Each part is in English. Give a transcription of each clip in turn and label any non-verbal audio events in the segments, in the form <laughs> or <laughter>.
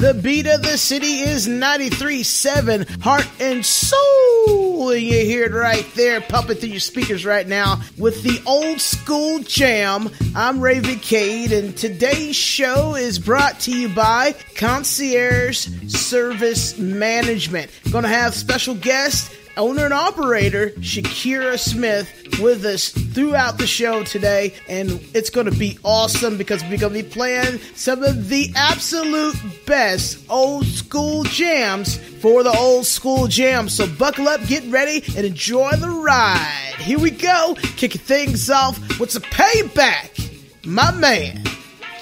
The beat of the city is 93.7 Heart and Soul. And you hear it right there, pumping through your speakers right now with the old school jam. I'm Ray Cade, and today's show is brought to you by Concierge Service Management. To have special guest owner and operator Shakira Smith with us throughout the show today, and it's going to be awesome because we're going to be playing some of the absolute best old school jams for the old school jams. So buckle up, get ready, and enjoy the ride. Here we go, kicking things off with some payback. My man,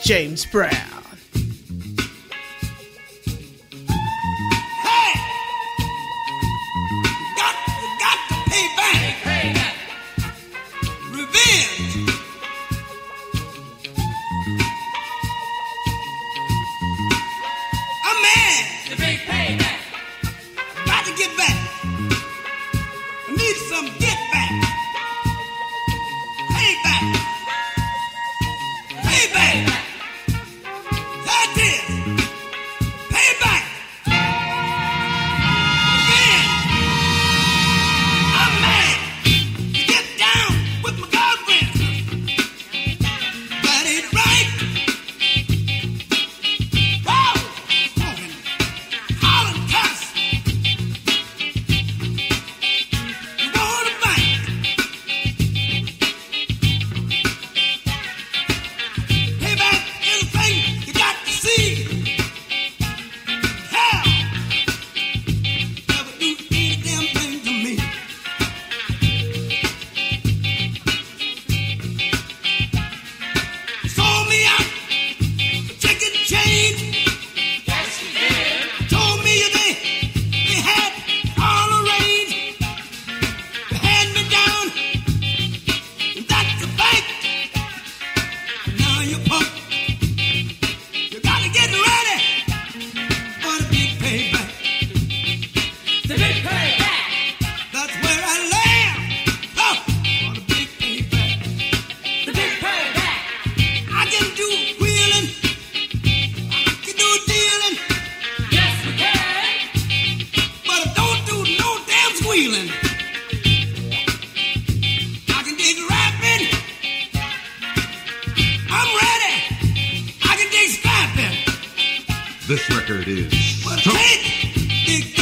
James Brown. Take it.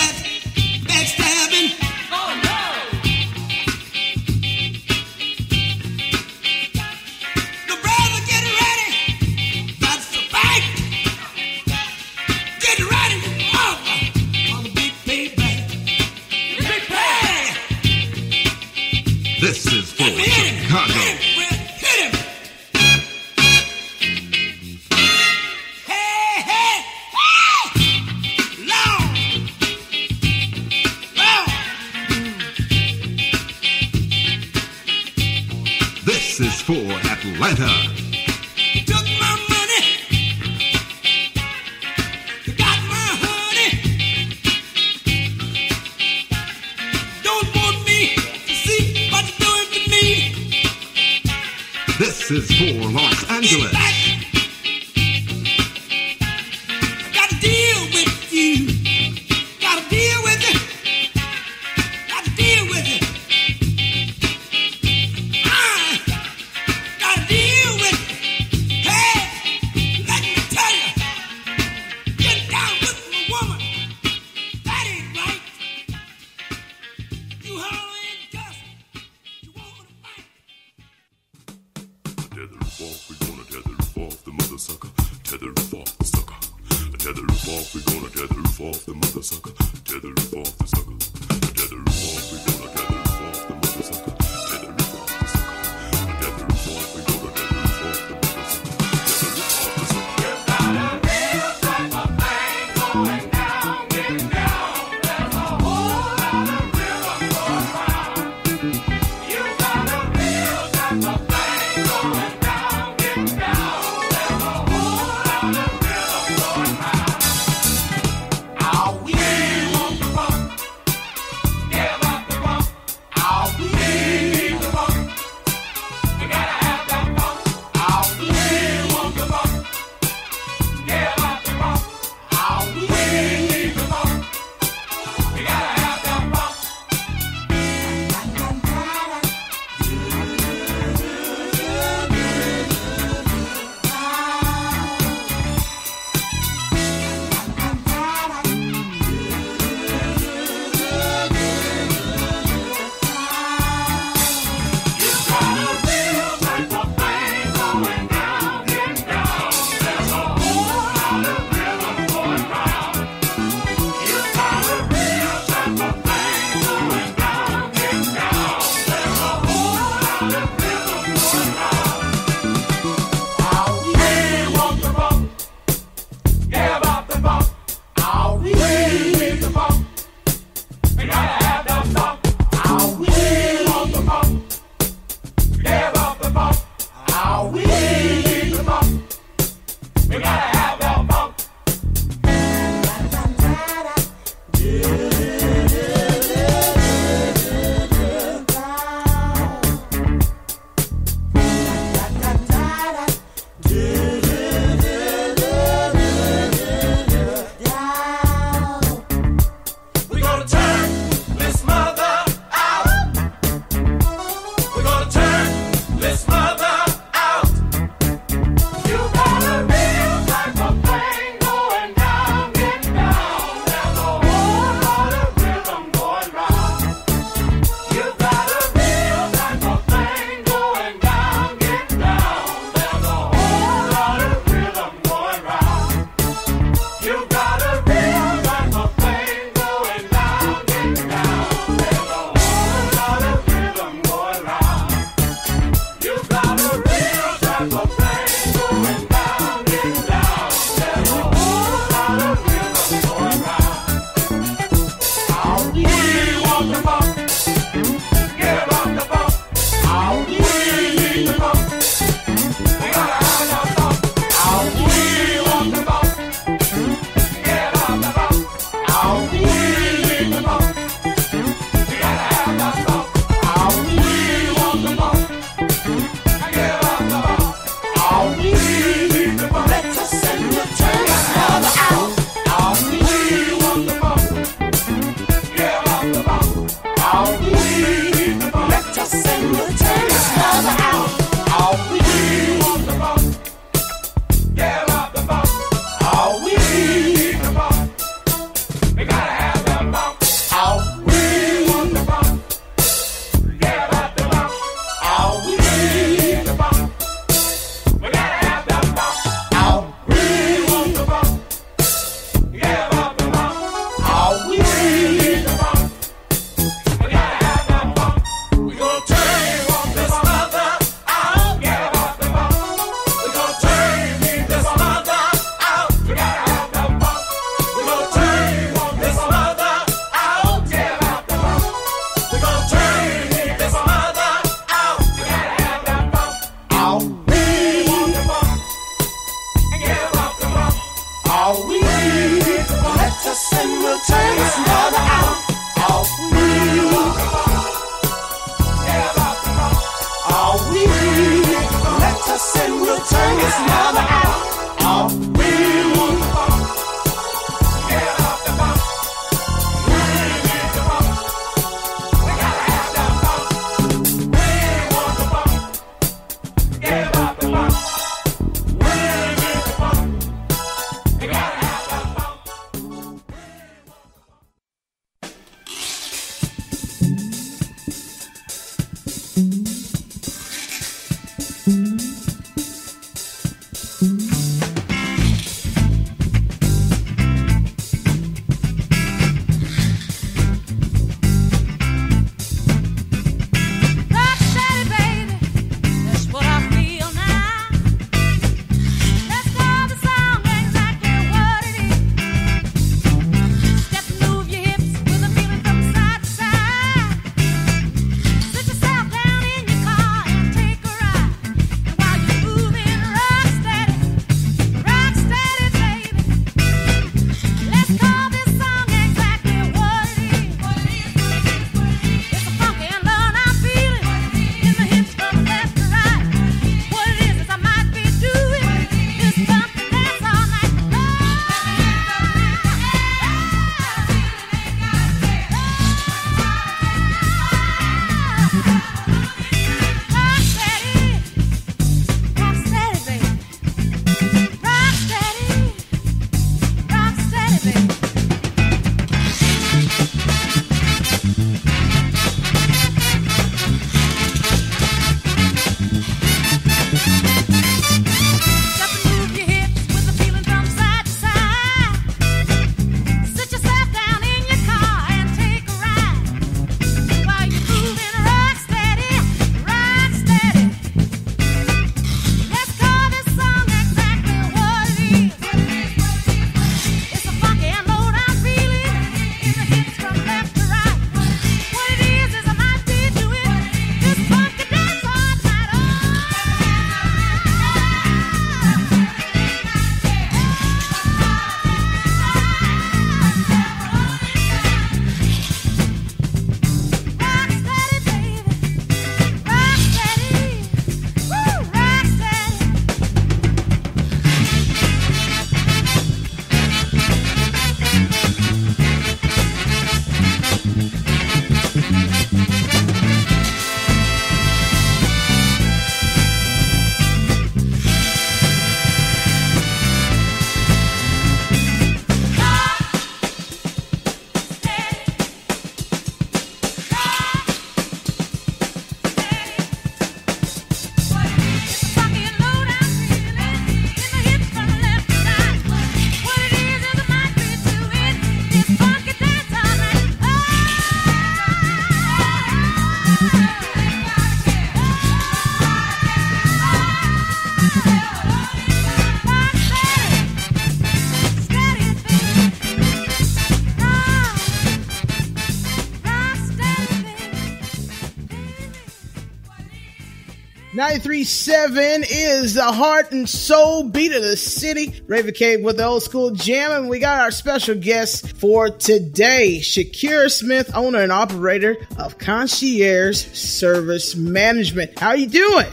937 is the heart and soul beat of the city. Raven Cade with the old school jam, and we got our special guest for today, Shakira Smith, owner and operator of Concierge Service Management. How you doing?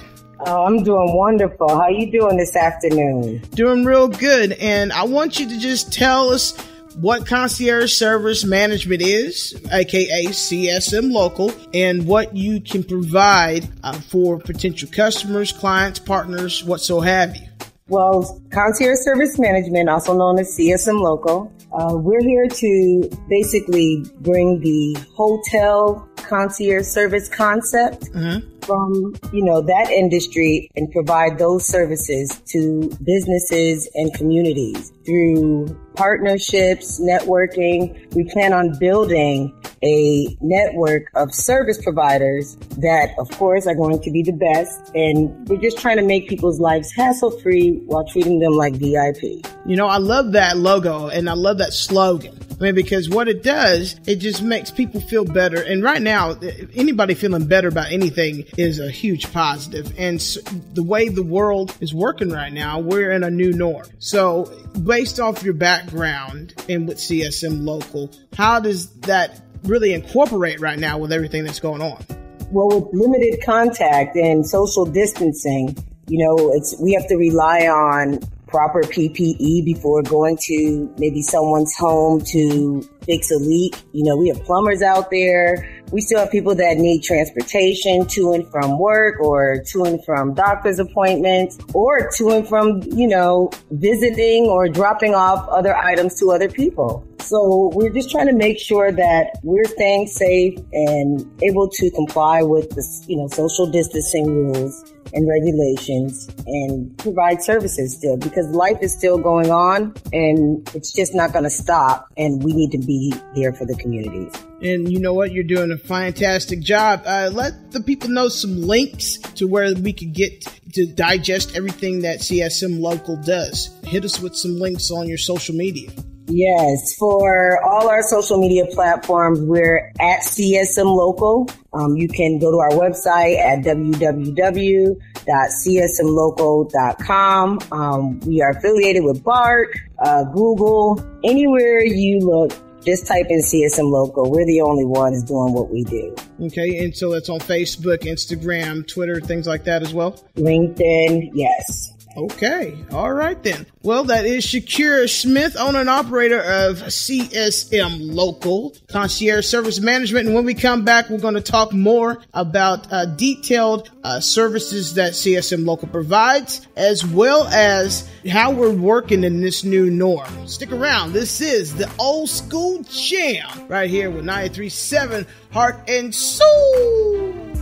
Oh, I'm doing wonderful. How you doing this afternoon? Doing real good, and I want you to just tell us what concierge service management is, aka CSM Local, and what you can provide uh, for potential customers, clients, partners, what so have you. Well, concierge service management, also known as CSM Local, uh, we're here to basically bring the hotel concierge service concept mm-hmm. from, you know, that industry and provide those services to businesses and communities through partnerships, networking. We plan on building a network of service providers that, of course, are going to be the best. And we're just trying to make people's lives hassle free while treating them like VIP. You know, I love that logo and I love that slogan. I mean, because what it does, it just makes people feel better. And right now, anybody feeling better about anything is a huge positive. And so the way the world is working right now, we're in a new norm. So, based off your background and with CSM Local, how does that really incorporate right now with everything that's going on? Well, with limited contact and social distancing, you know, it's we have to rely on proper PPE before going to maybe someone's home to fix a leak. You know, we have plumbers out there. We still have people that need transportation to and from work or to and from doctor's appointments or to and from, you know, visiting or dropping off other items to other people. So we're just trying to make sure that we're staying safe and able to comply with the, you know, social distancing rules and regulations and provide services still because life is still going on and it's just not going to stop and we need to be there for the communities. And you know what? You're doing a fantastic job. Uh, let the people know some links to where we could get to digest everything that CSM Local does. Hit us with some links on your social media. Yes, for all our social media platforms, we're at CSM Local. Um, you can go to our website at www.csmlocal.com. Um, we are affiliated with BART, uh, Google, anywhere you look. Just type in CSM Local. We're the only ones doing what we do. Okay, and so that's on Facebook, Instagram, Twitter, things like that as well? LinkedIn, yes. Okay. All right then. Well, that is Shakira Smith, owner and operator of CSM Local Concierge Service Management. And when we come back, we're going to talk more about uh, detailed uh, services that CSM Local provides, as well as how we're working in this new norm. Stick around. This is the old school jam right here with 937 Heart and Soul.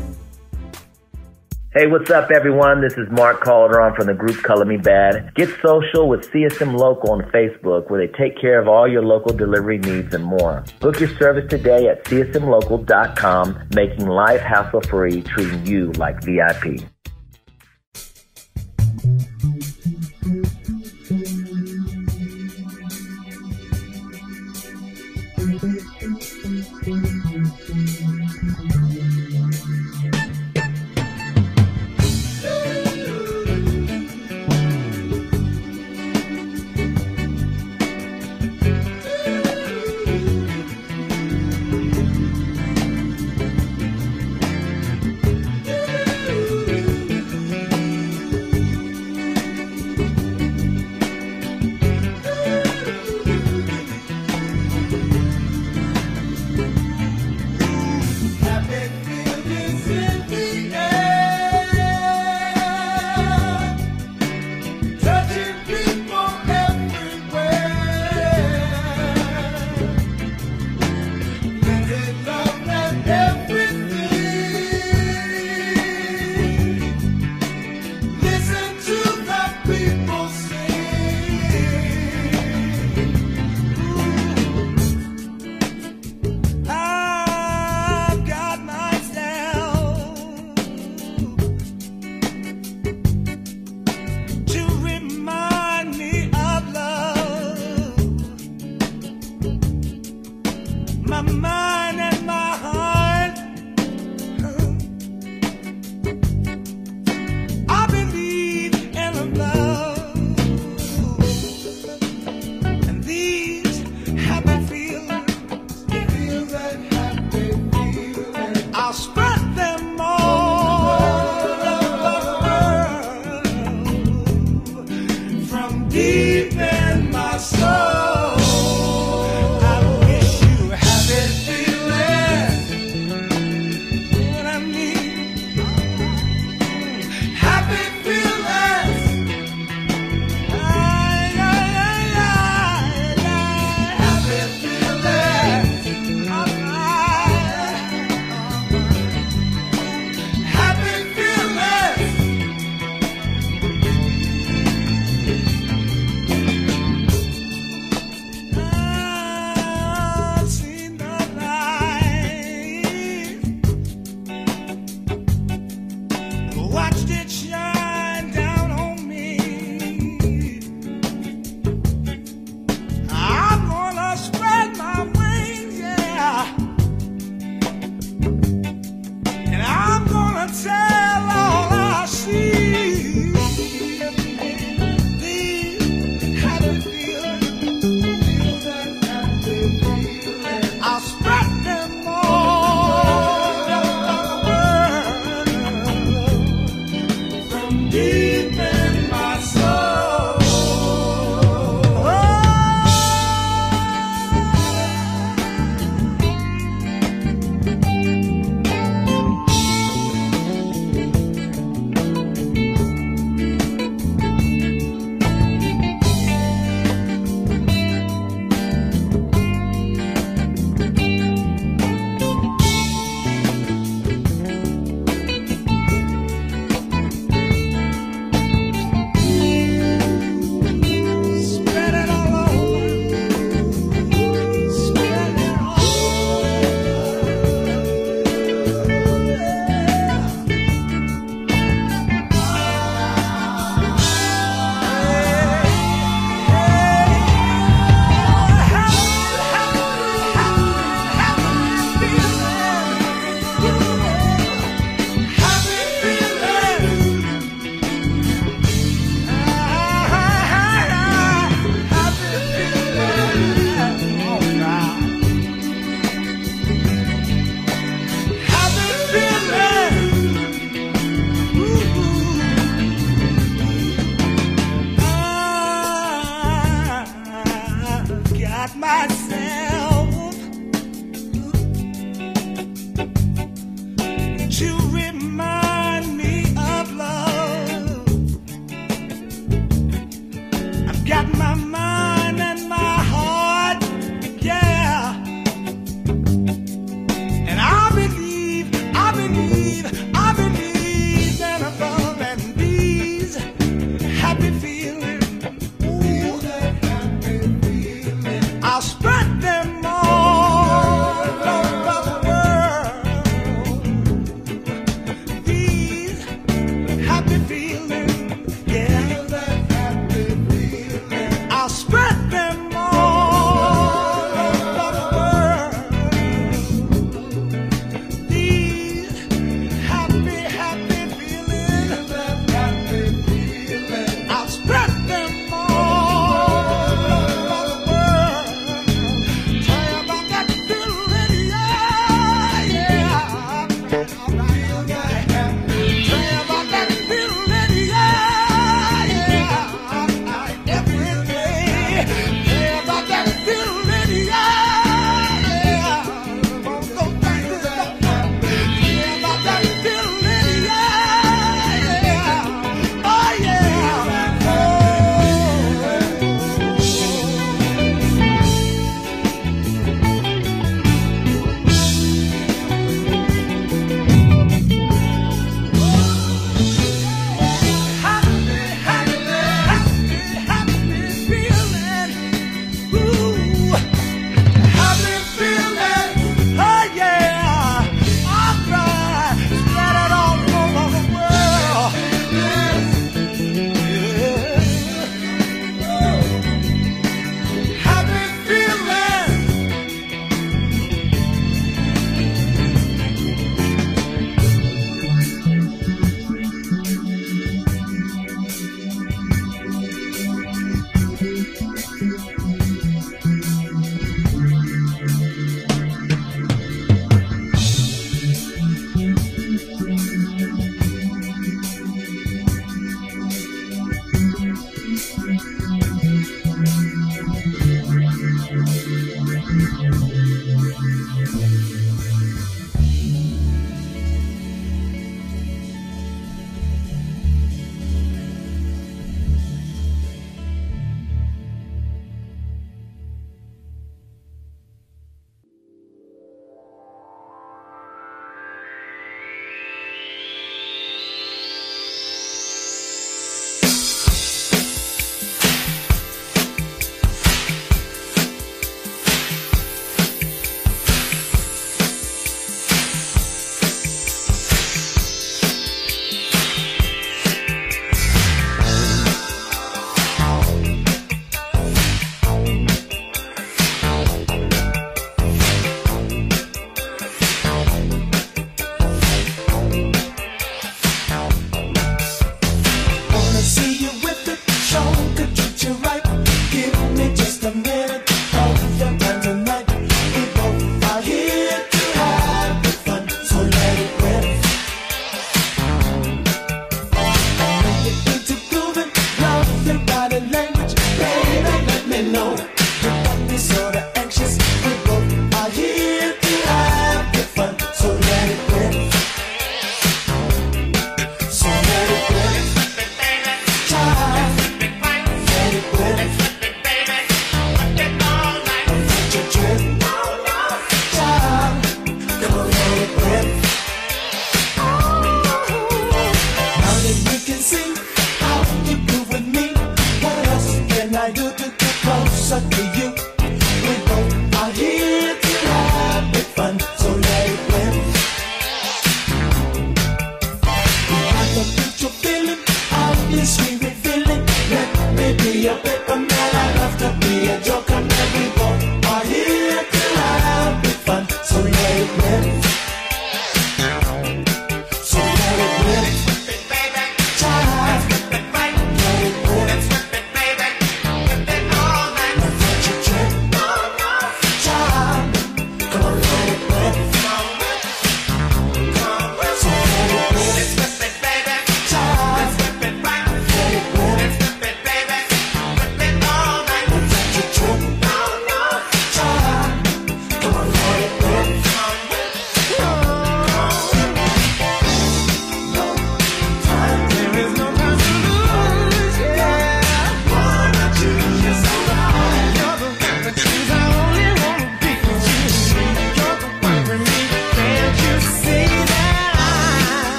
Hey, what's up, everyone? This is Mark Calderon from the group Color Me Badd. Get social with CSM Local on Facebook, where they take care of all your local delivery needs and more. Book your service today at csmlocal.com, making life hassle free, treating you like VIP.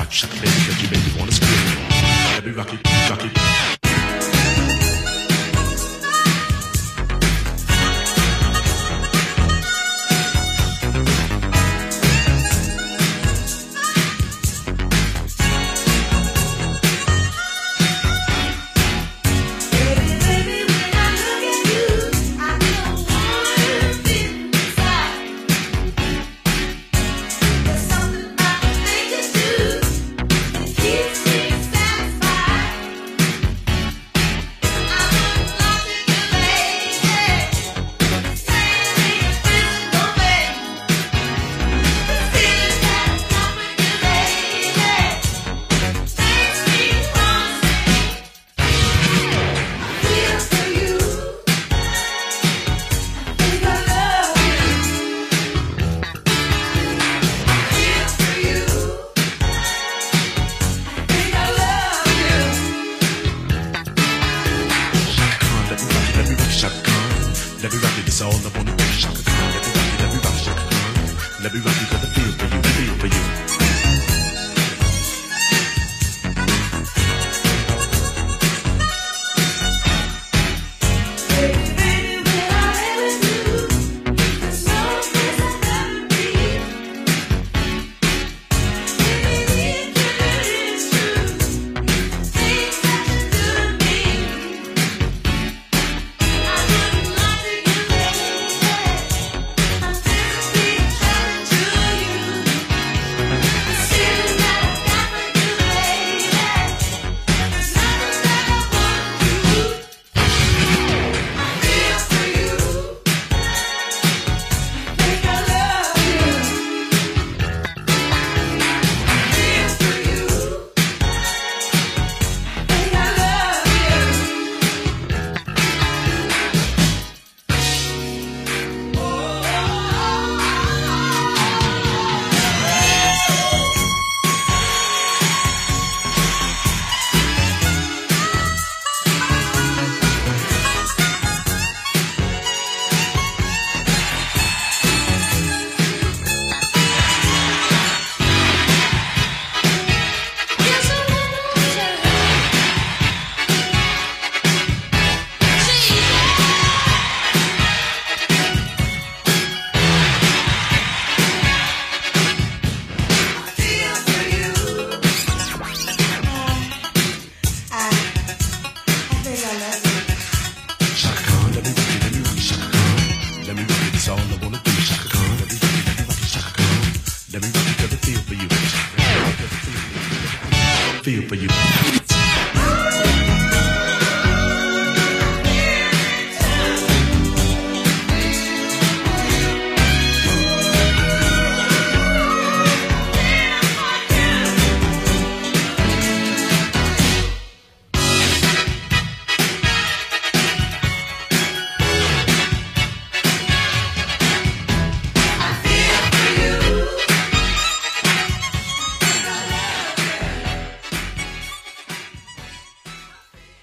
Rock Chaka, baby, cause you wanna scream. Me rock it, rock it.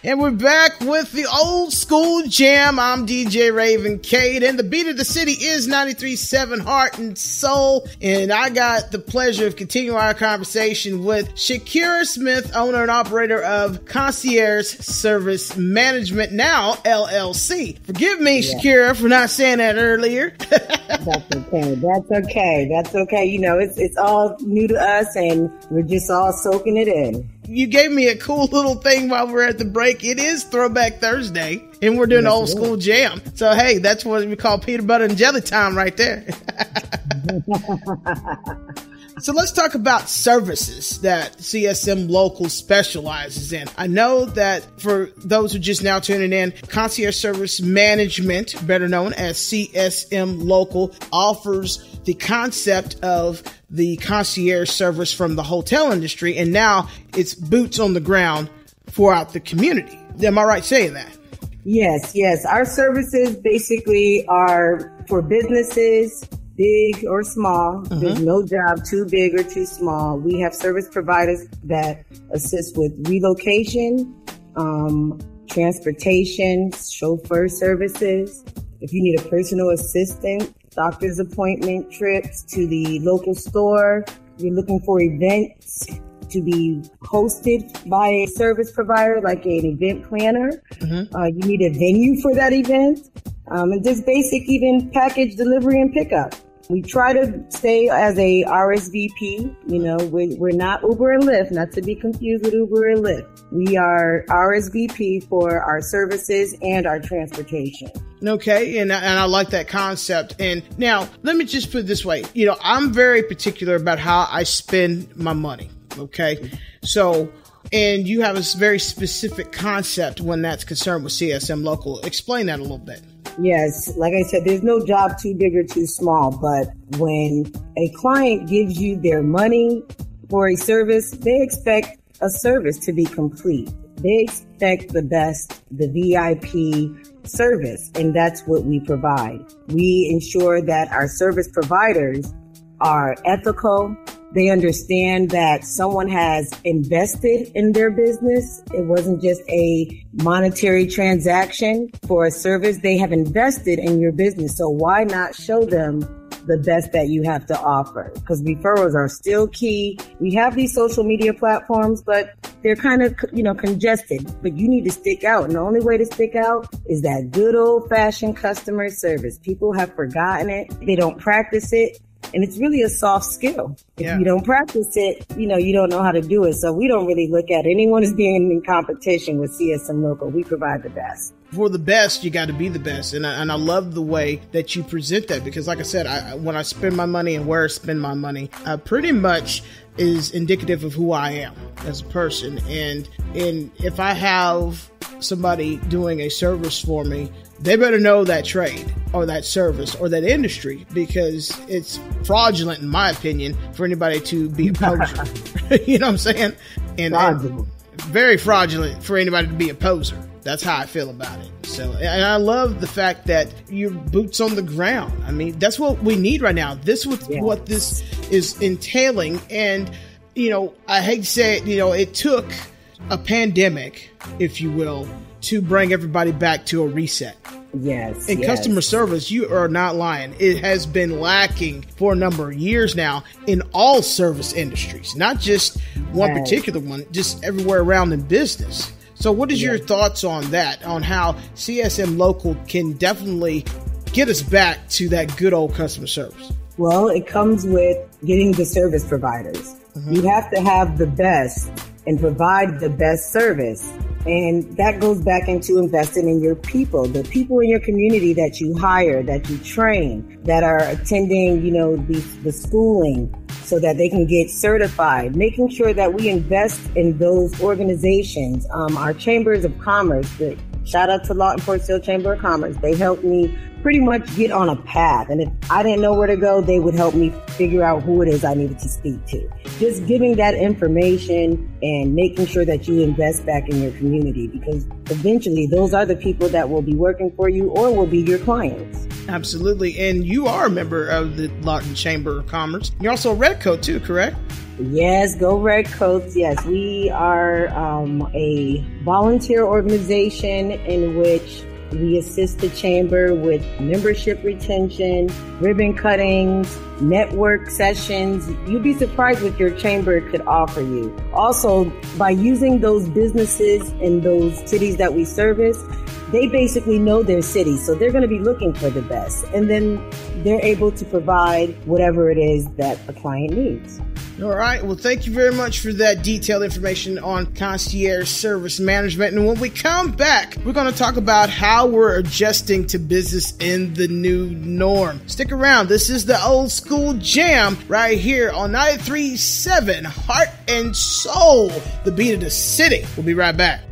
And we're back with the old school jam. I'm DJ Raven Cade, and the beat of the city is 93.7 Heart and Soul. And I got the pleasure of continuing our conversation with Shakira Smith, owner and operator of Concierge Service Management, now LLC. Forgive me, Shakira, for not saying that earlier. <laughs> That's okay. That's okay. That's okay. You know, it's it's all new to us, and we're just all soaking it in. You gave me a cool little thing while we're at the break. It is Throwback Thursday, and we're doing Yes, old school jam. So hey, that's what we call peanut butter and jelly time right there. <laughs> <laughs> So let's talk about services that CSM Local specializes in. I know that for those who just now tuning in, Concierge Service Management, better known as CSM Local, offers the concept of the concierge service from the hotel industry, and now it's boots on the ground throughout the community. Am I right saying that? Yes, yes. Our services basically are for businesses, big or small. There's no job too big or too small. We have service providers that assist with relocation, um, transportation, chauffeur services. If you need a personal assistant, doctor's appointment trips to the local store, you're looking for events to be hosted by a service provider like an event planner. Uh, you need a venue for that event. Um, and just basic even package delivery and pickup. We try to stay as a RSVP. You know, we, we're not Uber and Lyft, not to be confused with Uber and Lyft. We are RSVP for our services and our transportation. Okay, and and I like that concept. And now let me just put it this way: you know, I'm very particular about how I spend my money. Okay, so and you have a very specific concept when that's concerned with CSM local. Explain that a little bit. Yes, like I said, there's no job too big or too small, but when a client gives you their money for a service, they expect a service to be complete. They expect the best, the VIP service, and that's what we provide. We ensure that our service providers are ethical. They understand that someone has invested in their business. It wasn't just a monetary transaction for a service. They have invested in your business. So why not show them the best that you have to offer? Because referrals are still key. We have these social media platforms, but they're kind of, you know, congested, but you need to stick out. And the only way to stick out is that good old fashioned customer service. People have forgotten it. They don't practice it. And it's really a soft skill. If Yeah. you don't practice it, you know, you don't know how to do it. So we don't really look at anyone as being in competition with CSM Local. We provide the best. for the best, you got to be the best, and I, and I love the way that you present that because, like I said, I, when I spend my money and where I spend my money, uh, pretty much is indicative of who I am as a person, and and if I have somebody doing a service for me, they better know that trade or that service or that industry because it's fraudulent, in my opinion, for anybody to be <laughs> a poser. <laughs> you know what I'm saying? And, and very fraudulent for anybody to be a poser. That's how I feel about it. So, and I love the fact that your boots on the ground. I mean, that's what we need right now. This was Yeah. what this is entailing. And, you know, I hate to say it, you know, it took a pandemic, if you will, to bring everybody back to a reset. Yes. In yes. customer service, you are not lying. It has been lacking for a number of years now in all service industries, not just one Right. particular one, just everywhere around in business. So, what is your thoughts on that? On how CSM Local can definitely get us back to that good old customer service? Well, it comes with getting the service providers. Mm-hmm. You have to have the best and provide the best service. And that goes back into investing in your people, the people in your community that you hire, that you train, that are attending, you know, the, the schooling so that they can get certified, making sure that we invest in those organizations. Um, our chambers of commerce, the, shout out to Lawton Fort Sill Chamber of Commerce. They helped me pretty much get on a path. And if I didn't know where to go, they would help me figure out who it is I needed to speak to. Just giving that information and making sure that you invest back in your community because eventually those are the people that will be working for you or will be your clients. Absolutely. And you are a member of the Lawton Chamber of Commerce. You're also a Redcoat, too, correct? Yes, go Red Coats. Yes, we are um, a volunteer organization in which we assist the chamber with membership retention, ribbon cuttings, network sessions. You'd be surprised what your chamber could offer you. Also, by using those businesses in those cities that we service, they basically know their city, so they're going to be looking for the best. And then they're able to provide whatever it is that a client needs. All right. Well, thank you very much for that detailed information on concierge service management. And when we come back, we're going to talk about how we're adjusting to business in the new norm. Stick around. This is the old school jam right here on 937 Heart and Soul, the beat of the city. We'll be right back.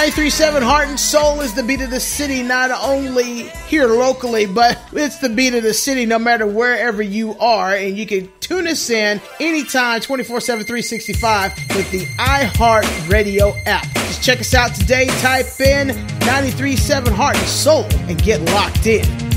93.7 Heart and Soul is the beat of the city, not only here locally, but <laughs> it's the beat of the city no matter wherever you are. And you can tune us in anytime, 24 7, 365 with the iHeart Radio app. Just check us out today, type in 93.7 Heart and Soul, and get locked in.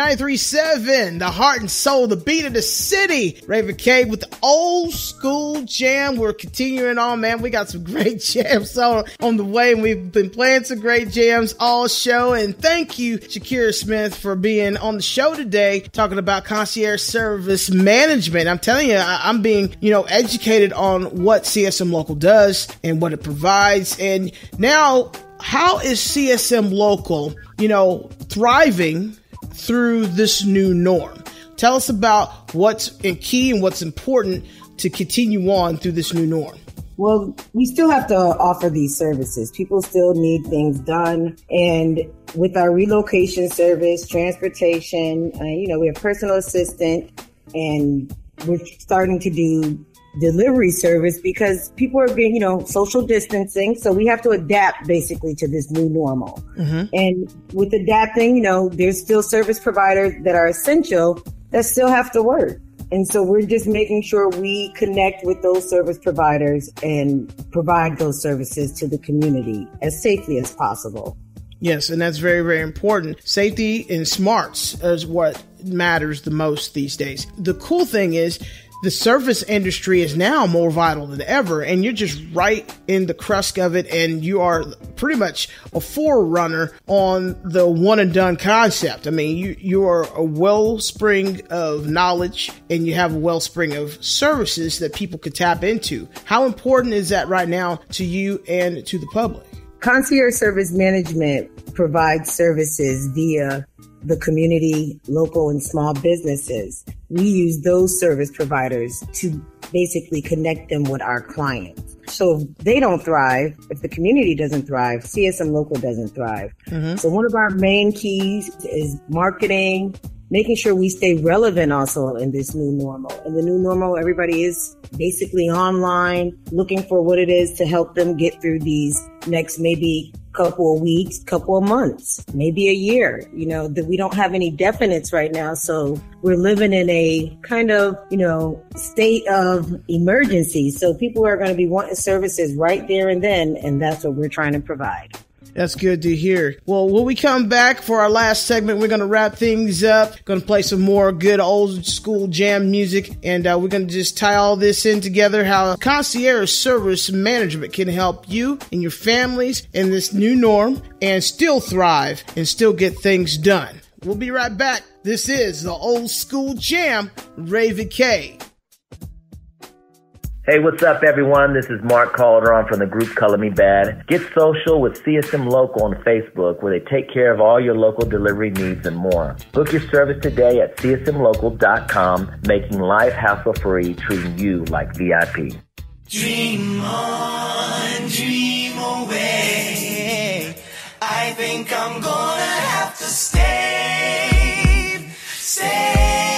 937, the heart and soul, the beat of the city. Raven Cade with the old school jam. We're continuing on, man. We got some <laughs> great jams on, on the way, we've been playing some great jams all show. And thank you, Shakira Smith, for being on the show today, talking about concierge service management. I'm telling you, I, I'm being, you know, educated on what CSM Local does and what it provides. And now, how is CSM Local, you know, thriving through this new norm. Tell us about what's key and what's important to continue on through this new norm. Well, we still have to offer these services. People still need things done. And with our relocation service, transportation, uh, you know, we have personal assistant and we're starting to do delivery service because people are being, you know, social distancing. So we have to adapt basically to this new normal. Mm-hmm. And with adapting, you know, there's still service providers that are essential that still have to work. And so we're just making sure we connect with those service providers and provide those services to the community as safely as possible. Yes, and that's very, very important. Safety and smarts is what matters the most these days. The cool thing is the service industry is now more vital than ever, and you're just right in the crust of it, and you are pretty much a forerunner on the one and done concept. I mean, you you are a wellspring of knowledge, and you have a wellspring of services that people could tap into. How important is that right now to you and to the public? Concierge Service Management provides services via the community, local, and small businesses. We use those service providers to basically connect them with our clients. So if they don't thrive, if the community doesn't thrive, CSM Local doesn't thrive. Mm-hmm. So one of our main keys is marketing, making sure we stay relevant also in this new normal. In the new normal, everybody is basically online, looking for what it is to help them get through these next maybe couple of weeks, couple of months, maybe a year. You know, that we don't have any definites right now. So we're living in a kind of, you know, state of emergency. So people are going to be wanting services right there and then. And that's what we're trying to provide. That's good to hear. Well, when we come back for our last segment, we're going to wrap things up. Going to play some more good old school jam music, and uh, we're going to just tie all this in together. How concierge service management can help you and your families in this new norm and still thrive and still get things done. We'll be right back. This is the old school jam, Raven Cade. Hey, what's up, everyone? This is Mark Calderon from the group Color Me Badd. Get social with CSM Local on Facebook, where they take care of all your local delivery needs and more. Book your service today at csmlocal.com, making life hassle free, treating you like VIP. Dream on, dream away. I think I'm gonna have to stay, stay.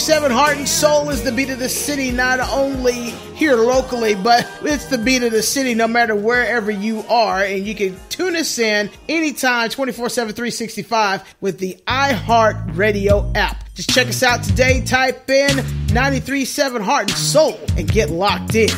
937 Heart and Soul is the beat of the city, not only here locally, but it's the beat of the city no matter wherever you are. And you can tune us in anytime, 24 7, 365 with the iHeart Radio app. Just check us out today, type in 937 Heart and Soul, and get locked in.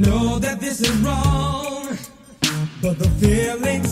know that this is wrong, but the feeling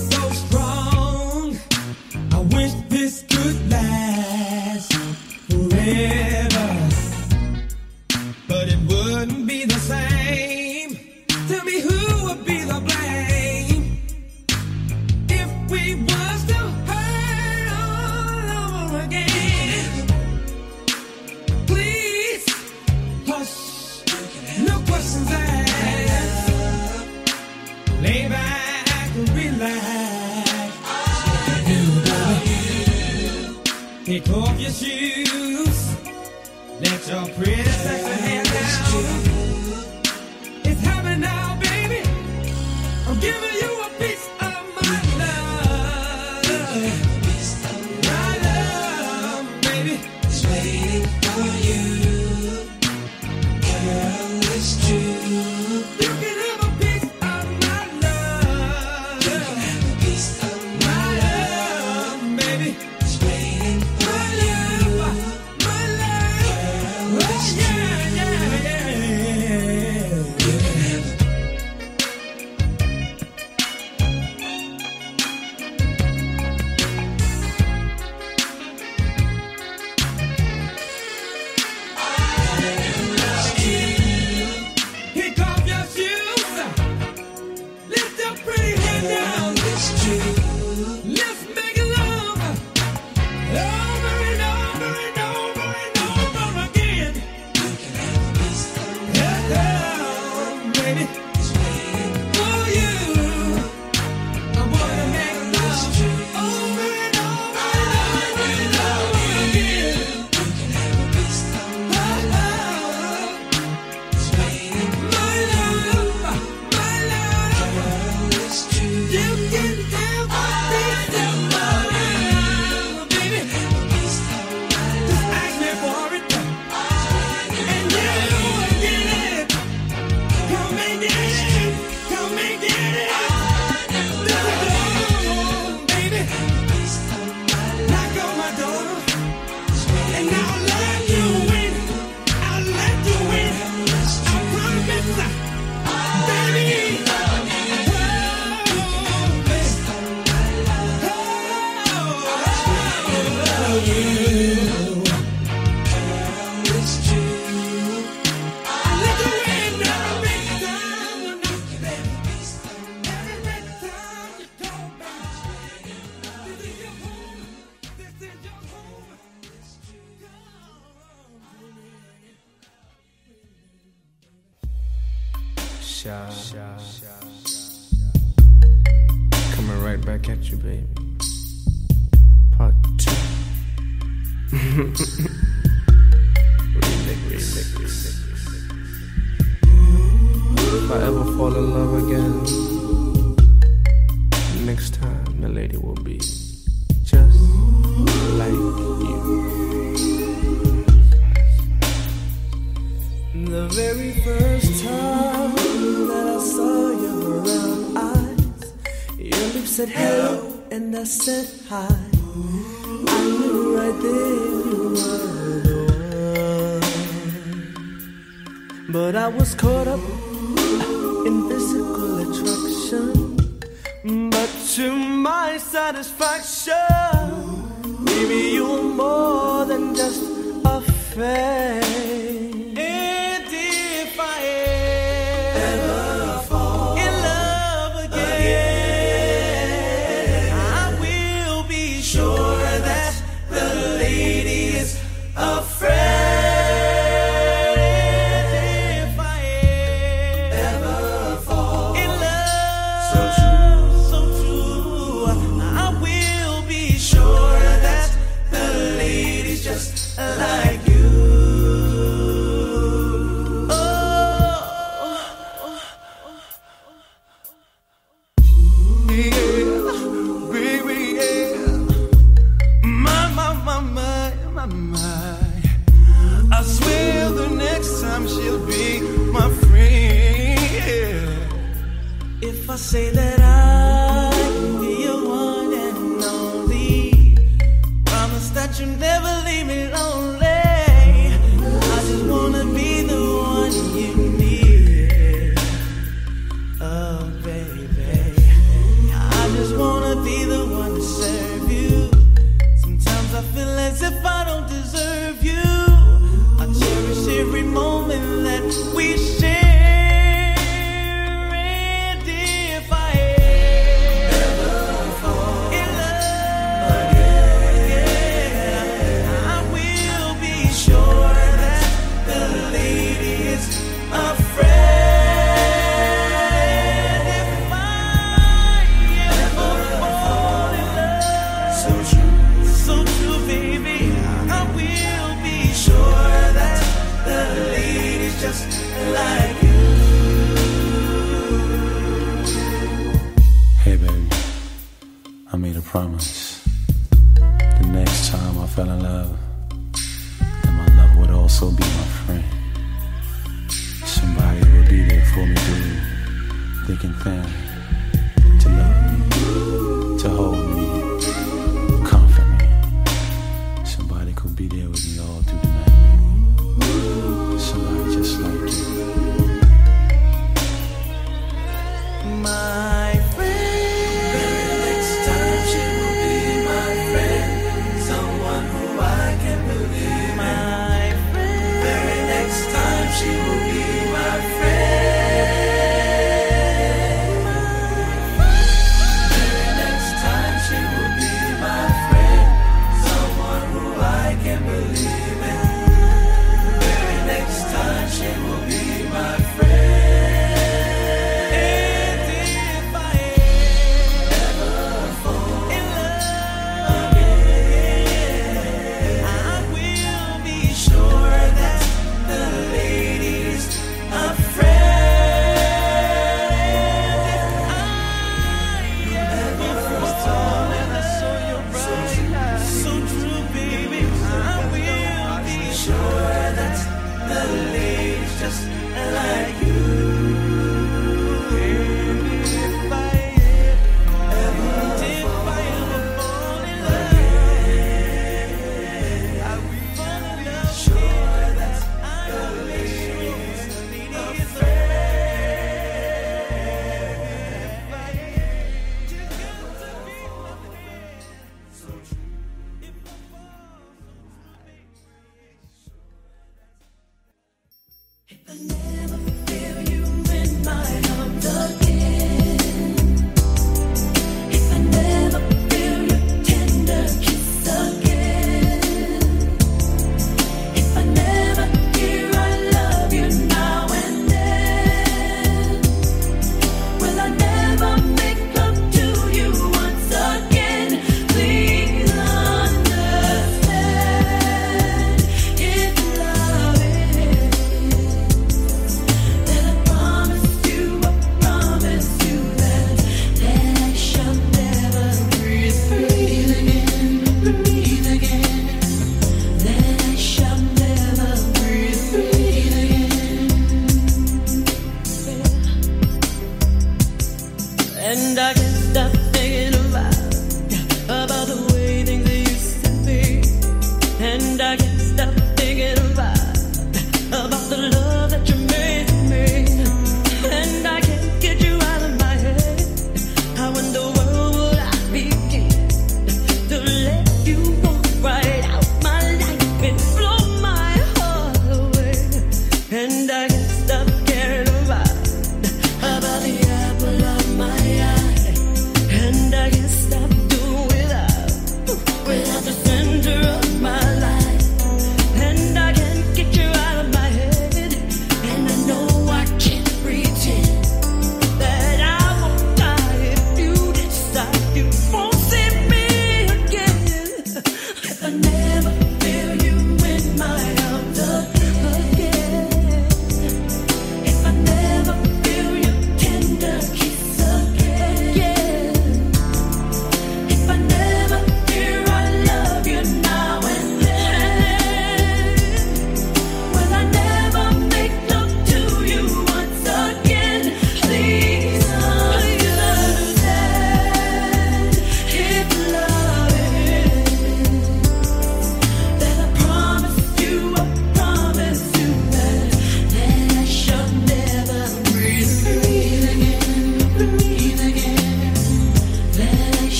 Oops. <laughs>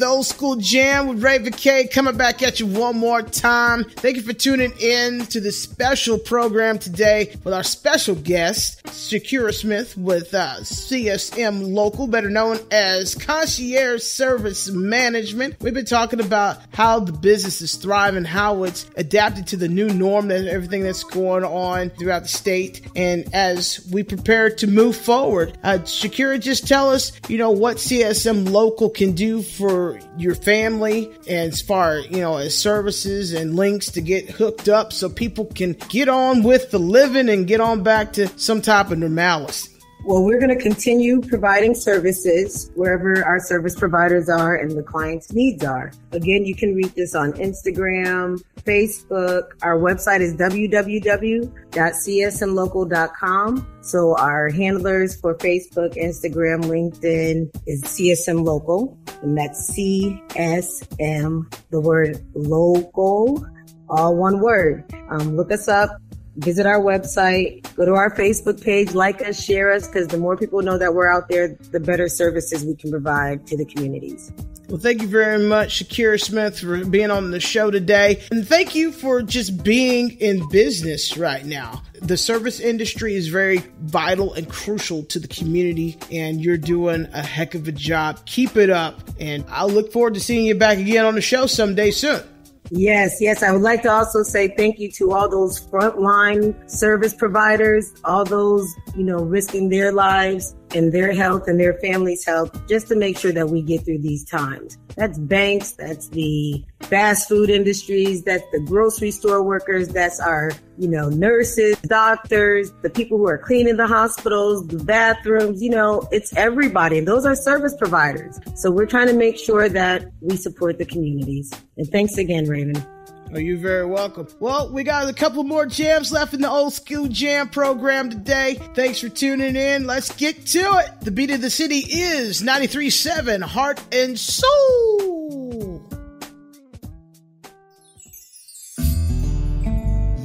the old school jam with Ray K coming back at you one more time. Thank you for tuning in to this special program today with our special guest, Shakira Smith with uh, CSM Local, better known as Concierge Service Management. We've been talking about how the business is thriving, how it's adapted to the new norm and everything that's going on throughout the state. And as we prepare to move forward, uh, Shakira, just tell us, you know, what CSM Local can do for your family as far, you know, as services and links to get hooked up so people can get on with the living and get on back to some type of normalcy. Well, we're going to continue providing services wherever our service providers are and the client's needs are. Again, you can reach us on Instagram, Facebook. Our website is www.csmlocal.com. So our handlers for Facebook, Instagram, LinkedIn is CSM Local, and that's CSM, the word local, all one word. Um, look us up visit our website, go to our Facebook page, like us, share us, because the more people know that we're out there, the better services we can provide to the communities. Well, thank you very much, Shakira Smith, for being on the show today. And thank you for just being in business right now. The service industry is very vital and crucial to the community, and you're doing a heck of a job. Keep it up. And I'll look forward to seeing you back again on the show someday soon. Yes, yes. I would like to also say thank you to all those frontline service providers, all those, you know, risking their lives and their health and their families' health just to make sure that we get through these times. That's banks, that's the fast food industries, that's the grocery store workers, that's our, you know, nurses, doctors, the people who are cleaning the hospitals, the bathrooms, you know, it's everybody. And those are service providers. So we're trying to make sure that we support the communities. And thanks again, Raven. Oh, you're very welcome. Well, we got a couple more jams left in the old school jam program today. Thanks for tuning in. Let's get to it. The beat of the city is 93.7 Heart and Soul.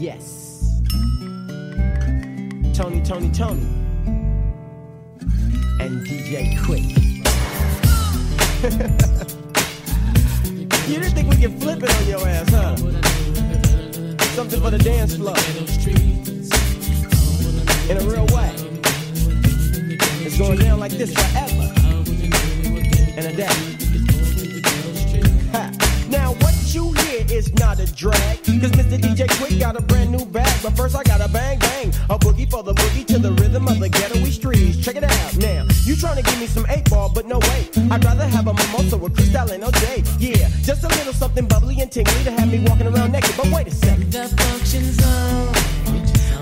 Yes. Tony, Toni, Toné. And DJ Quik. <laughs> you didn't think we could flip it on your ass, huh? Something for the dance floor. In a real way. It's going down like this forever. And a day. Ha. <laughs> Now what you hear is not a drag. Cause Mr. DJ Quik got a brand new bag. But first I got a bang bang. A boogie for the boogie to the rhythm of the ghetto streets. Check it out now. You trying to give me some eight ball, but no way. I'd rather have a mimosa with Cristal and OJ. Yeah, just a little something bubbly and tingly to have me walking around naked. But wait a second. The function's zone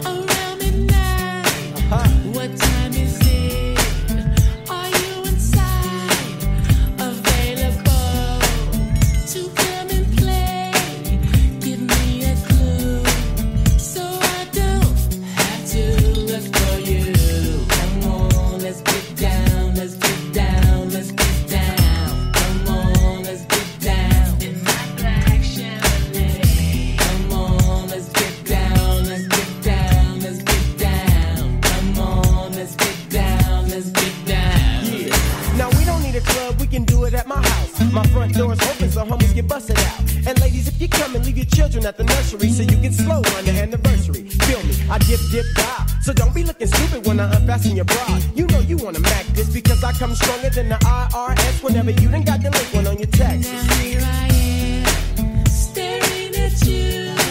around midnight. Uh-huh. What time is My front door's open so homies get busted out. And ladies, if you come and leave your children at the nursery so you can slow on the anniversary. Feel me, I dip, dip, dive. So don't be looking stupid when I unfasten your bra. You know you wanna mac this because I come stronger than the IRS whenever you done got the link one on your taxes. Now here I am, staring at you.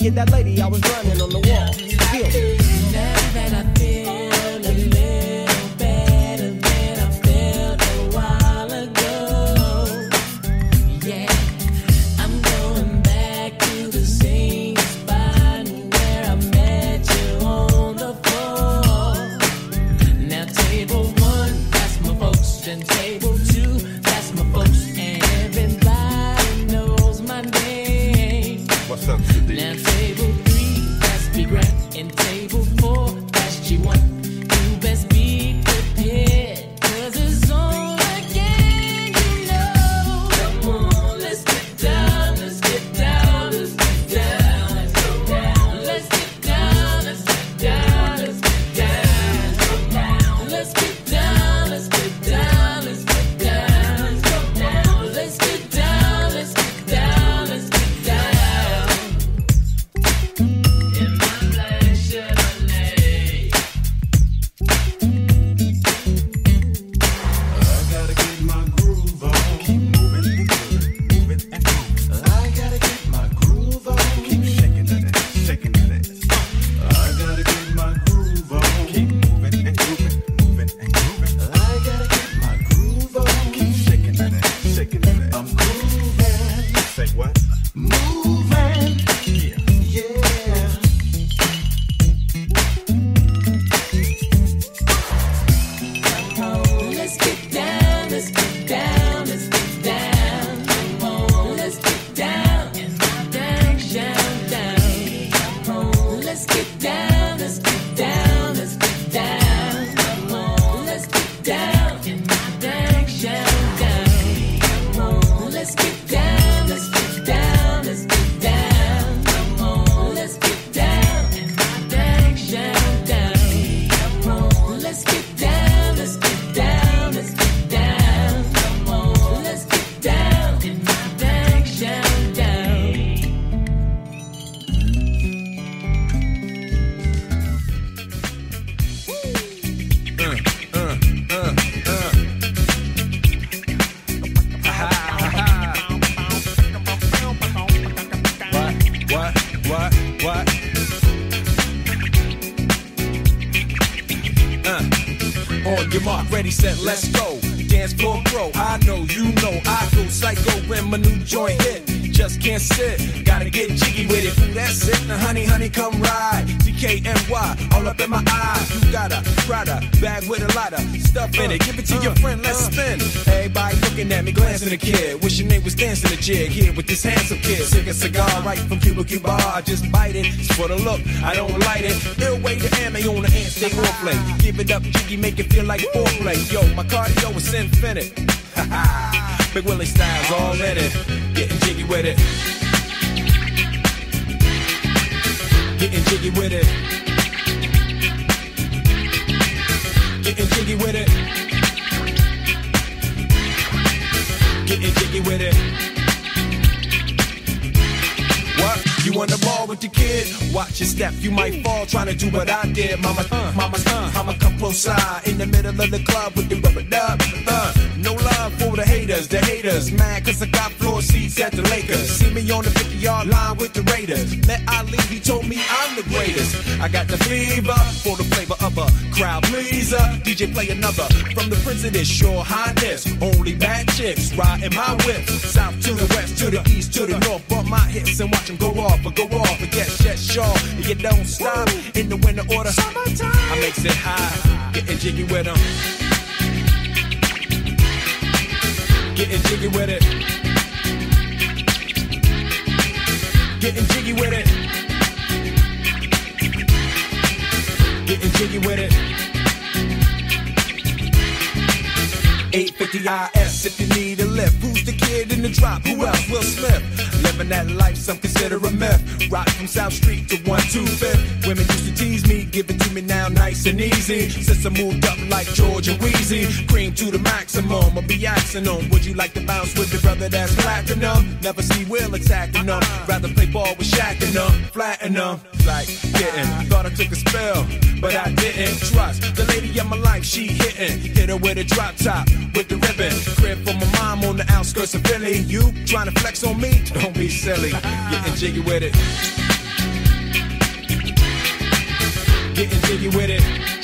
Get that lady I was Prada bag with a lot of stuff in it. Give it to your friend, let's spin. Everybody looking at me, glancing the kid. Wishing they was dancing a jig here with this handsome kid. Sick a cigar right from Cuba Cuba. I just bite it. It's for the look, I don't light it. Ill way to ammo on the hand, stay on play. Give it up, jiggy, make it feel like foreplay. Yo, my cardio is infinite. <laughs> Big Willie styles all in it. Getting jiggy with it. Getting jiggy with it. Getting jiggy with it. Getting jiggy with it. What? You on the ball with your kid? Watch your step, you might fall trying to do what I did. Mama, uh, mama, uh, I'ma come close side in the middle of the club with the rubber dub. Uh, no love for the haters, the haters. Mad cause I got floor seats at the Lakers. See me on the 50 yard line with the Raiders. Met Ali, he told me I'm the greatest. I got the fever for the flavor of a crowd pleaser. DJ play another from the prince of this sure highness. Only bad chicks riding my whip. South to the west, to the east, to the north. Bump my hips and watch them go off, but go off. But get shut shaw, and you don't stop. In the winter order, I makes it high. Getting jiggy with them. Getting jiggy with it. Getting jiggy with it. Getting jiggy with it. 850 IS if you need a lift. Who's the kid in the drop? Who else? Will Smith. Living that life, some consider a myth. Rock from South Street to 125th. Women used to tease me, give it to me now nice and easy. Since I moved up like George and Weezy, cream to the maximum. I'll be axing them. Would you like to bounce with your brother that's platinum? Never see Will attacking them. Rather play ball with Shaq and them, flatten them. Like getting, thought I took a spell, but I didn't trust the lady of my life. She hitting, hit her with a drop top with the ribbon. Crib for my mom on the outskirts of Philly. You trying to flex on me? Don't be silly. Getting jiggy with it. Getting jiggy with it.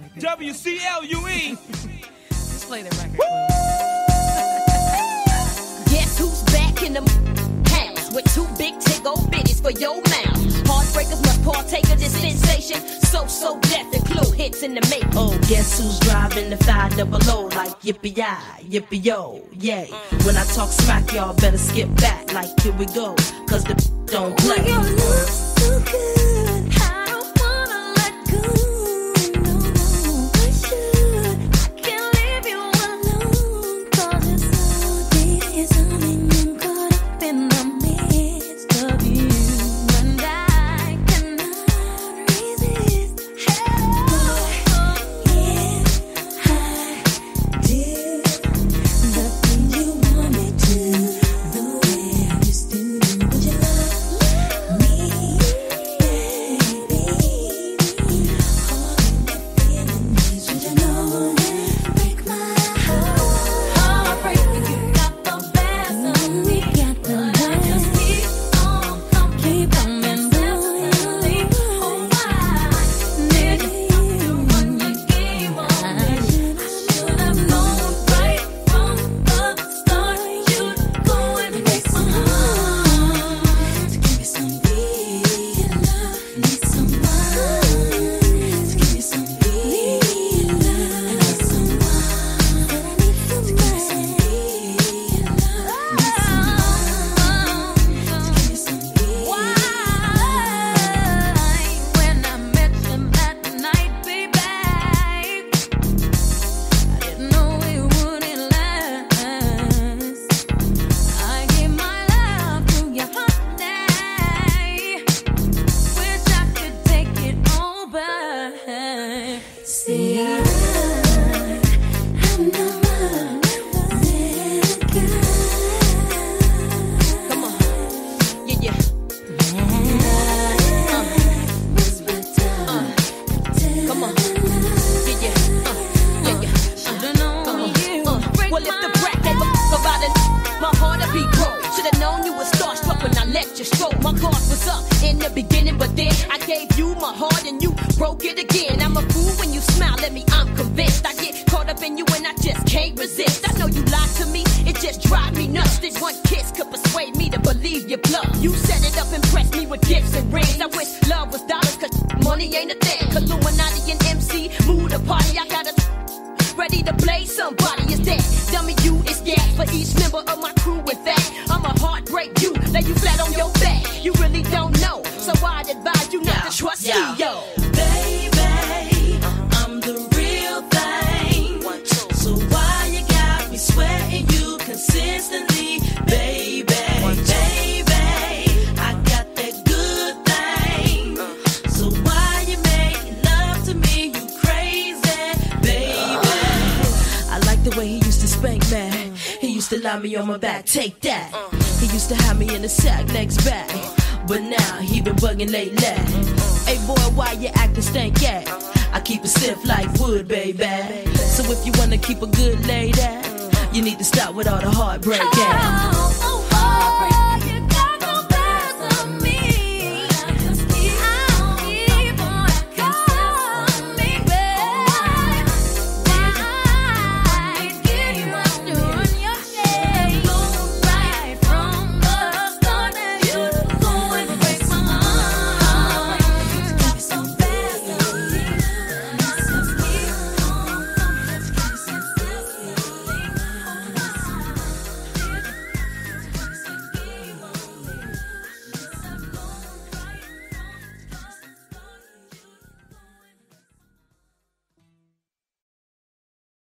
Like that. WCLUE. Just play the record. Guess who's back in the house with two big tick old bitties for your mouth? Heartbreakers must partake of this sensation. So, so death and clue hits in the make. Oh, guess who's driving the five double O like yippee yi, yippee yo, yay. When I talk smack, y'all better skip back like here we go, cause the don't play. Yeah.